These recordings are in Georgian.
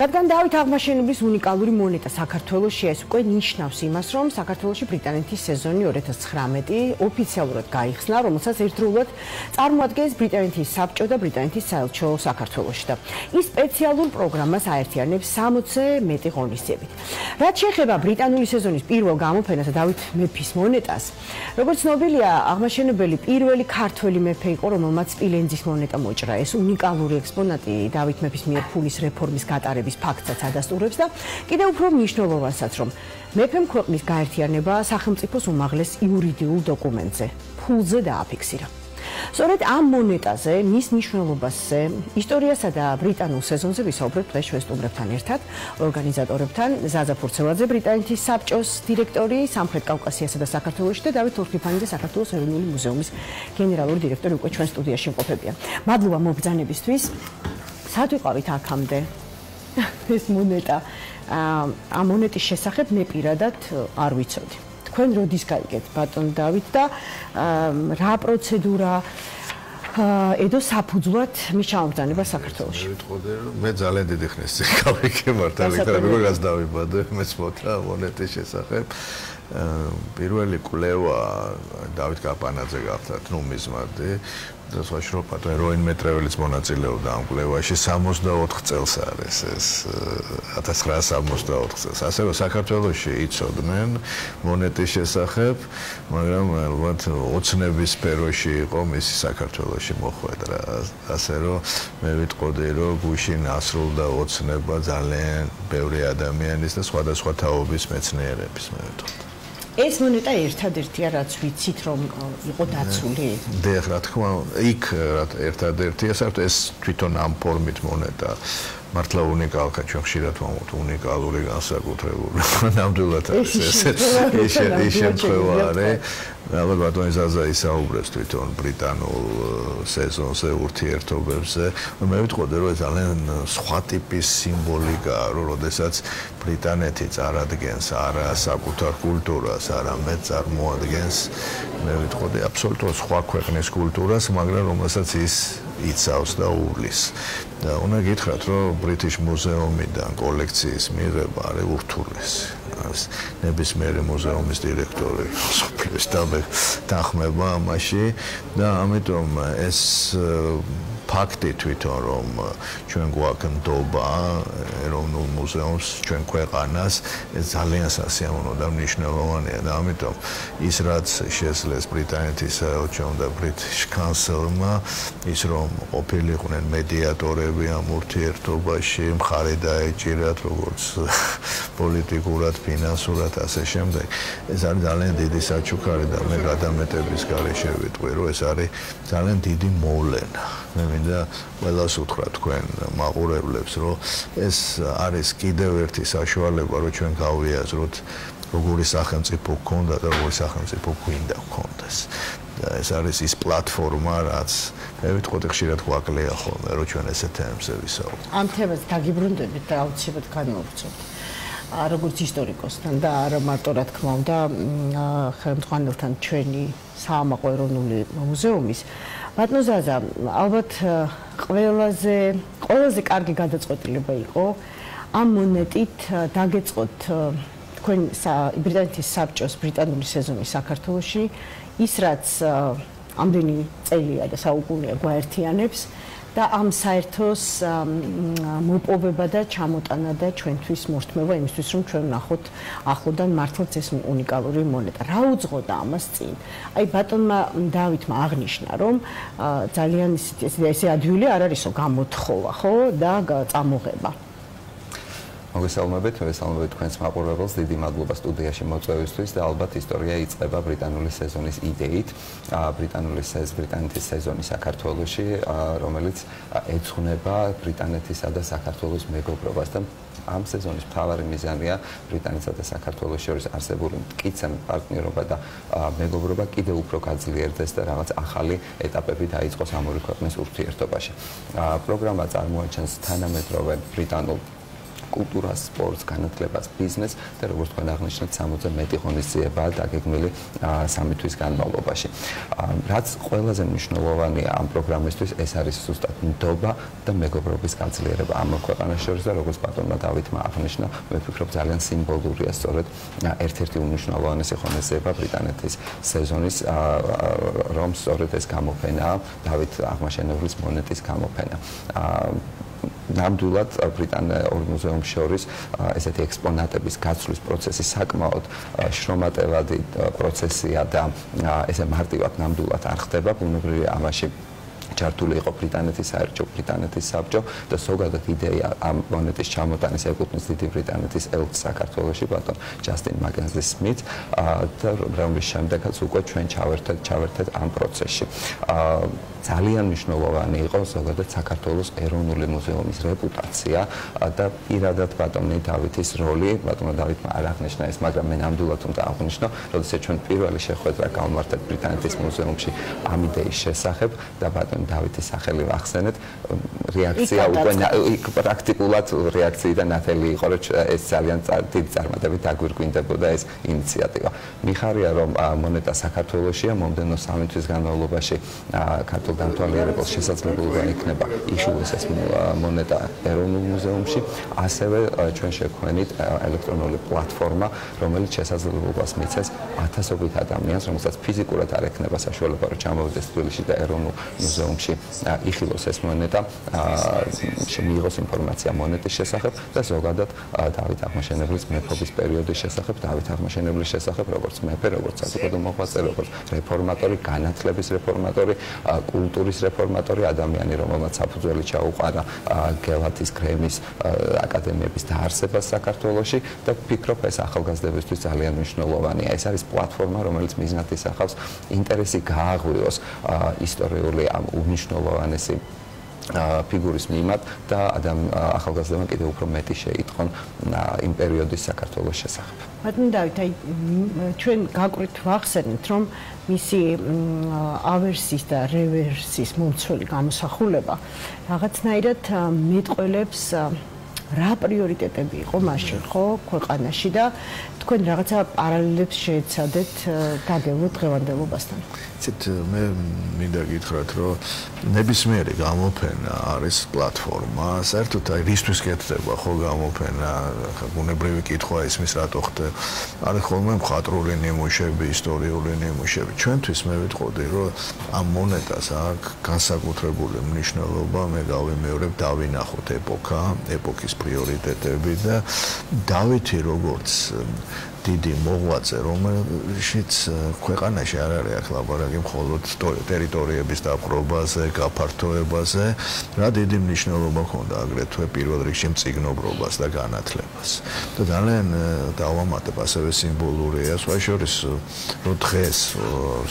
რადგან დავით აღმაშენებლის უნიკალური მონეტა საქართველოში ეს უკვე ნიშნავს იმას, რომ საქართველოში ბრიტანეთის სეზონი 2019 ოფიციალურად გაიხსნა, რომელსაც ერთდროულად წარმოადგენს ბრიტანეთის საბჭო და ბრიტანეთის საელჩო საქართველოში და ის სპეციალურ პროგრამას აერთიანებს 60-ზე მეტი ღონისძიებით. რაც შეეხება ბრიტანული სეზონის პირველ გამოფენას და დავით მეფის მონეტას, როგორც ცნობილია, აღმაშენებელი პირველი ქართველი მეფე იყო, რომელმაც სპილენძის მონეტა მოჭრა. ეს უნიკალური ექსპონატი დავით მეფის მიერ ფულის რეფორმის გატარების გაერთიანების ფაქტსაც ადასტურებს და კიდევ უფრო მნიშვნელოვანსაც რომ მეფემ ქვეყნის გაერთიანება სახელმწიფოს უმაღლეს იურიდიულ დოკუმენტზე ფულზე დააფიქსირა. სწორედ ამ მონეტაზე მის მნიშვნელობაზე ისტორიასა და ბრიტანულ სეზონზე ვისაუბრებთ დღეს ჩვენ სტუმრებთან ერთად ორგანიზატორებთან ზაზა ფურცევაძე ბრიტანეთის საბჭოს დირექტორი სამხრეთ კავკასიასა და საქართველოსში და დავით თურქიფანიძე საქართველოს ეროვნული მუზეუმის გენერალური დირექტორი უკვე ჩვენ სტუდიაში იმყოფებიან. მადლობა მობრძანებისთვის. სად ვიყავით აქამდე? ეს მონეტა ამ მონეტის შესახებ მე პირადად არ ვიცოდი. თქვენ როდის გაიგეთ ბატონ დავით და რა პროცედურა ედო საფუძვლად მიშაუბძანება საქართველოს. მე ვიტყოდი რომ მე ძალიან დიდი ხნის წინ გავიქე მართალი და მეგონა გასდავიბადე მეც მოთა მონეტის შესახებ. პირველი კვლევა დავით კაპანაძე გახდათ ნუმიზმადი და სხვა შროპატო როინ მეტრეველიც მონაწილეობდა ამ კვლევაში 64 წელს არის ეს 1964 წელს. ასე რომ საქართველოსში იწოდნენ მონეტის შესახებ მაგრამ ალბათ ოცნების სფეროში იყო მისი საქართველოსში მოხვედრა. ასე რომ მე ვიტყოდი რომ გუშინ ასრულდა ოცნება ძალიან ბევრი ადამიანის და სხვადასხვა თაობის მეცნიერების მე ვიტყოდი ეს მონეტა ერთადერთია რაც ვიცით რომ იყო დაცული. დიახ, რა თქმა უნდა, იქ ერთადერთია, საერთოდ ეს თვითონ ამ ფორმით მონეტა. მართლა უნიკალია ჩვენ ხშირად ვამბობთ უნიკალური განსაკუთრებული ნამდვილად არის ეს ეს შემთხვევა არის ალბათ ბატონი ზაზა ისაუბრებს თვითონ ბრიტანულ სეზონზე ურთიერთობებზე. მე ვიტყოდი რომ ეს ძალიან სხვა ტიპის სიმბოლიკაა რომ როდესაც ბრიტანეთი წარადგენს არა საკუთარ კულტურას არამედ წარმოადგენს. მე ვიტყოდი აბსოლუტურად სხვა ქვეყნის კულტურას მაგრამ რომელსაც ის იცავს და უვლის. და უნდა გითხრათ რომ British Museum-დან კოლექციის მიღება არის ურთულესი. ეს ნებისმიერი მუზეუმის დირექტორი. სოფლის დახმება ამაში. და ამიტომ ეს ფაქტი თვითონ რომ ჩვენ გვაქვს ნდობა ეროვნულ მუზეუმს ჩვენ ქვეყანას ძალიან სასიამოვნო და მნიშვნელოვანია და ამიტომ ის რაც შეძლეს ბრიტანეთის საელჩომ და ბრიტიშ კანსელმა ის რომ ყოფილიყვნენ მედიატორები ამ ურთიერთობაში მხარე დაეჭირათ როგორც პოლიტიკურად ფინანსურად ასე შემდეგ. ეს არის ძალიან დიდი საჩუქარი და მე გადამეტების გარეშე ვიტყვი რომ ეს არის ძალიან დიდი მოვლენა. მე მინდა ყველას უთხრა თქვენ მაყურებლებს, რომ ეს არის კიდევ ერთი საშუალება, რომ ჩვენ გავიაზროთ როგორი სახელმწიფო გქონდა და როგორი სახელმწიფო გვინდა გქონდეს. ეს არის ის პლატფორმა, რაც მე ვიტყოდი ხშირად გვაკლია ხოლმე, რომ ჩვენ ესეთ თემებზე ვისაუბროთ. ამ თემას დაგიბრუნდებით და აუცილებლად განმოვწოთ. ა როგორც ისტორიკოსთან და არა მარტო რა თქმა უნდა ხელმძღვანელთან ჩვენი საამაყო ეროვნული მუზეუმის ბატონზაზა ალბათ ყველაზე ყველაზე კარგი გადაწყვეტილება იყო ამ მონეტით დაგეწყოთ თქვენ ბრიტანეთის საბჭოს ბრიტანული სეზონი საქართველოში ის რაც ამდენი წელია და საუკუნეა გვაერთიანებს და ამ საერთოს მოპოვება და ჩამოტანა და ჩვენთვის მორთმევა იმისთვის რომ ჩვენ ნახოთ ახლოდან მართლაც ეს უნიკალური მონეტა. რა უძღოდა ამას წინ? აი ბატონმა დავითმა აღნიშნა რომ ძალიან ესე ადვილი არ არისო გამოთხოვა, ხო? და წამოღება. მოგესალმებით, მოგესალმებით თქვენს მაყურებელს. დიდი მადლობა სტუდიაში მოწვევისთვის და ალბათ ისტორია იწყება ბრიტანული სეზონის იდეით. ბრიტანული სეზონი, ბრიტანეთის სეზონი საქართველოში, რომელიც ეძღვნება ბრიტანეთისა და საქართველოს მეგობრობას და ამ სეზონის მთავარი მიზანია ბრიტანეთსა და საქართველოს შორის არსებული მტკიცე პარტნიორობა და მეგობრობა კიდევ უფრო გაძლიერდეს და რაღაც ახალი ეტაპები დაიწყოს ამ ორი ქვეყნის ურთიერთობაში. პროგრამა წარმოაჩენს თანამედროვე ბრიტანულ კულტურას, სპორტს, განათლებას, ბიზნესს და როგორც თქვენ აღნიშნეთ 60-ზე მეტი ღონისძიებაა დაგეგმილი სამი თვის განმავლობაში. რაც ყველაზე მნიშვნელოვანია ამ პროგრამისთვის, ეს არის ზუსტად ნდობა და მეგობრობის გაძლიერება ამ ქვეყანაში შორის და როგორც ბატონმა დავითმა აღნიშნა, მე ვფიქრობ ძალიან სიმბოლურია სწორედ ერთ-ერთი უნიშნულოვანესი ღონისძიება ბრიტანეთის სეზონის რომ სწორედ ეს გამოფენა დავით აღმაშენებლის მონეტის გამოფენა. ნამდვილად ბრიტანელ ორ მუზეუმს შორის ესეთი ექსპონატების გაცვლის პროცესი საკმაოდ შრომატევადი პროცესია და ესე მარტივად ნამდვილად არ ხდება. ბუნებრივია ამაში ჩართული იყო ბრიტანეთის საერთო ბრიტანეთის საბჭო და ზოგადად იდეა ამ მონეტის ჩამოტანის ეკუთვნის დიდი ბრიტანეთის ელჩ საქართველოსში ბატონ ჯასტინ მაგენზი სმით და რომლის შემდეგაც უკვე ჩვენ ჩავერთეთ ჩავერთეთ ამ პროცესში. ძალიან მნიშვნელოვანი იყო ზოგადად საქართველოს ეროვნული მუზეუმის რეპუტაცია და პირადად ბატონი დავითის როლი, ბატონო დავითმა არ აღნიშნა ეს, მაგრამ მე ნამდვილად უნდა აღვნიშნო, როდესაც ჩვენ პირველი შეხვედრა გავმართეთ ბრიტანეთის მუზეუმში ამ იდეის შესახებ და ბატონ დავითის სახელი ვახსენეთ, რეაქცია უკვე იქ პრაქტიკულად რეაქციიდან ნათელი იყო, რომ ეს ძალიან დიდი წარმატებით დაგვირგვინდებოდა ეს ინიციატივა. მიხარია რომ მონეტა საქართველოსია მომდენო სამი თვის განმავლობაში ქართულ დამთვალიერებელს შესაძლებლობა იქნება იშუეს ეს მონეტა ეროვნულ მუზეუმში, ასევე ჩვენ შექმნით ელექტრონული პლატფორმა, რომელიც შესაძლებლობას მიცეს ათასობით ადამიანს, რომელსაც ფიზიკურად არ ექნება საშუალება რომ ჩამოვიდეს თბილისში და ეროვნულ მუზეუმში იხილოს ეს მონეტა, შემიიღოს ინფორმაცია მონეტის შესახებ და ზოგადად დავით აღმაშენებლის მეფობის პერიოდის შესახებ, დავით აღმაშენებლის შესახებ, როგორც მეფე, როგორც საზოგადო მოღვაწე, როგორც რეფორმატორი, განათლების რეფორმატორი, კულტურის რეფორმატორი ადამიანი, რომელმაც საფუძველი ჩაუყარა გელათის კრემის აკადემიების დაარსებას საქართველოში და ფიქრობ ეს ახალგაზრდებისთვის ძალიან მნიშვნელოვანია. ეს არის პლატფორმა, რომელიც მიზნად ისახავს ინტერესი გააღვიოს ისტორიული ამ უნიშნულოვანესი ფიგურის მიმართ და ადამ ახალგაზრდებმა კიდევ უფრო მეტი შეიტყონ იმ პერიოდის საქართველოს შესახებ. ბატონ დავით, აი ჩვენ გაკვირთ ვახსენეთ, რომ მისი ავერსის და რევერსის მომცველი გამოსახულება რაღაცნაირად მეტყველებს რა პრიორიტეტები იყო მაშინ ხო ქვეყანაში და თქვენ რაღაცა პარალელებს შეეცადეთ დაგევლო დღევანდელობასთან. იცით მე მინდა გითხრათ რომ ნებისმიერი გამოფენა არის პლატფორმა, საერთოდ აი რისთვის კეთდება ხო გამოფენა, ხა ბუნებრივი კითხვა ისმის რატო ხდება. არის ხოლმე მხატვრული ნიმუშები, ისტორიული ნიმუშები. ჩვენთვის მე ვიტყოდი რომ ამ მონეტას აქვს განსაკუთრებული მნიშვნელობა, მე გავიმეორებ დავინახოთ ეპოქა, ეპოქის პრიორიტეტები და დავითი როგორც დიდი მოღვაწე, რომელშიც ქვეყანაში არ არის ახლა ლაბორატორი მხოლოდ ტერიტორიების დაპყრობაზე, გაფართოებაზე, რა დიდი მნიშვნელობა ჰქონდა აგრეთვე პირველ რიგში მწიგნობრობას და განათლებას. და ძალიან დავამატებ ასევე სიმბოლურია, სხვაშორის რო დღეს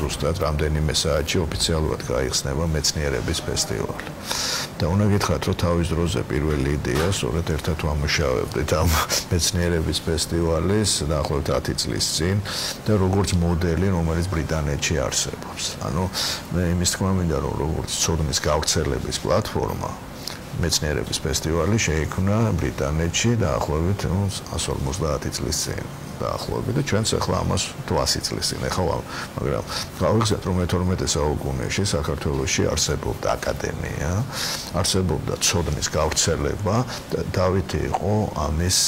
ზუსტად რამდენიმე საათში ოფიციალურად გაიხსნება მეცნიერების ფესტივალი. და უნდა გითხრათ, რომ თავის დროზე პირველი იდეა სწორედ ერთად ვამუშავებდით ამ მეცნიერების ფესტივალის და დაახლოებით 10 წლის წინ და როგორც მოდელი, რომელიც ბრიტანეთში არსებობს. ანუ მე იმის თქმა მინდა რომ როგორც ცოდნის გავრცელების პლატფორმა მეცნიერების ფესტივალი შეიქმნა ბრიტანეთში დაახლოებით 150 წლის წინ. დაახლოებით და ჩვენც ახლა ამას 800 წლის წინ ახლა მაგრამ გავიგზავთ რომ 12 საუკუნეში საქართველოსში არსებობდა აკადემია არსებობდა ცოდნის გავრცელება და დავითი იყო ამის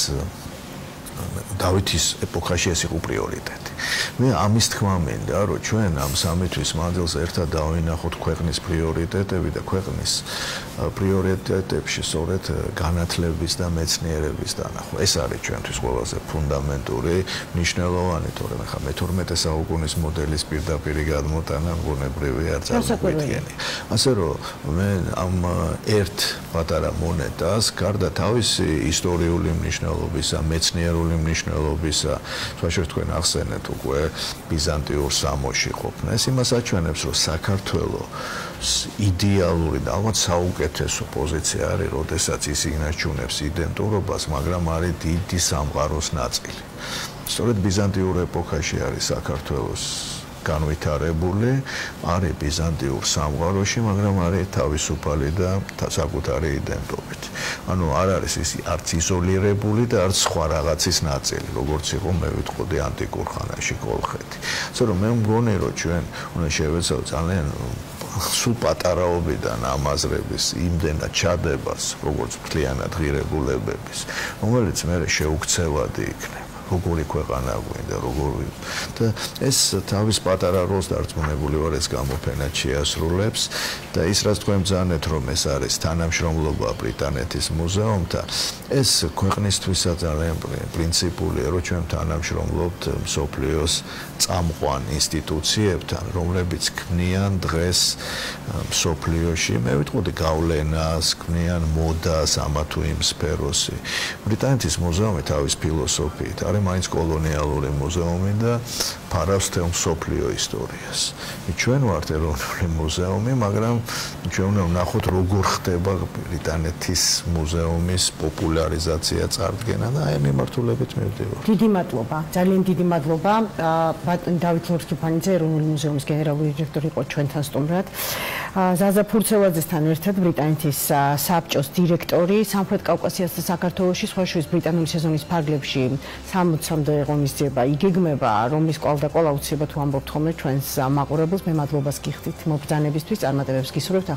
დავითის ეპოქაში ეს იყო პრიორიტეტი. მე ამის თქმა მინდა, რომ ჩვენ ამ სამი თვის მანძილზე ერთად დავინახოთ ქვეყნის პრიორიტეტები და ქვეყნის პრიორიტეტებში სწორედ განათლების და მეცნიერების დანახვა. ეს არის ჩვენთვის ყველაზე ფუნდამენტური მნიშვნელოვანი, თორემ ხა მე-12 საუკუნის მოდელის პირდაპირი გადმოტანა გონებრივი არ წარმოგვიდგენი. ასე რომ მე ამ ერთ პატარა მონეტას, გარდა თავისი ისტორიული მნიშვნელობისა, მეცნიერული მნიშვნელობისა, თვალშორ თქვენ ახსენეთ უკვე ბიზანტიურ სამოში ყოფნა. ეს იმას აჩვენებს, რომ საქართველოს იდეალური და ალბათ საუკეთესო პოზიცია არის, როდესაც ის ინარჩუნებს იდენტურობას, მაგრამ არის დიდი სამყაროს ნაწილი. სწორედ ბიზანტიურ ეპოქაში არის საქართველოს განვითარებული, არის ბიზანტიურ სამყაროში, მაგრამ არის თავისუფალი და საკუთარი იდენტობით. ანუ არ არის ის არც იზოლირებული და არც სხვა რაღაცის ნაწილი, როგორც იყო მე ვიტყოდი ანტიკურ ხანაში კოლხეთი. ასე რომ მე მგონი რომ ჩვენ უნდა შევეცადოთ ძალიან სულ პატარაობიდან ამაზრების იმდენად ჩადებას, როგორც ფლიანად ღირებულებების, რომელიც მე შეუქცევადი იქნება. როგორი ქვეყანა გვინდა, როგორი და ეს თავის პატარა როლს დარწმუნებული ვარ ეს გამოფენა შეასრულებს და ის რაც თქვენ ძანეთ რომ ეს არის თანამშრომლობა ბრიტანეთის მუზეუმთან ეს ქვეყნისთვისაც ძალიან პრინციპულია რომ ჩვენ თანამშრომლობთ სოფლიოს წამყვან ინსტიტუციებთან რომლებიც ქმნიან დღეს სოფლიოში მე ვიტყოდი გავლენას ქმნიან მოდას ამა თუ იმ სფეროსი. ბრიტანეთის მუზეუმი თავის ფილოსოფიით არის არის მაინც კოლონიალური მუზეუმი და ფარავს თელ სოფლიო ისტორიას. ჩვენ ვართ ეროვნული მუზეუმი, მაგრამ ჩვენ უნდა ვნახოთ როგორ ხდება ბრიტანეთის მუზეუმის პოპულარიზაცია, წარდგენა და აი მიმართულებით მივდივარ. დიდი მადლობა, ძალიან დიდი მადლობა. ბატონ დავით ლორთქიფანიძე ეროვნული მუზეუმის გენერალური დირექტორი იყო ჩვენთან სტუმრად. ზაზა ფურცელაძესთან ერთად ბრიტანეთის საბჭოს დირექტორი სამხრეთ კავკასიას და საქართველოს სხვაშორის ბრიტანული სეზონის ფარგლებში 60-მდე ღონისძიება იგეგმება, რომლის კვალ და კვალ აუცილებლად ვამბობთ ხოლმე ჩვენს მაყურებელს მე მადლობას გიხდით მობრძანებისთვის წარმატებებს გისურვებთ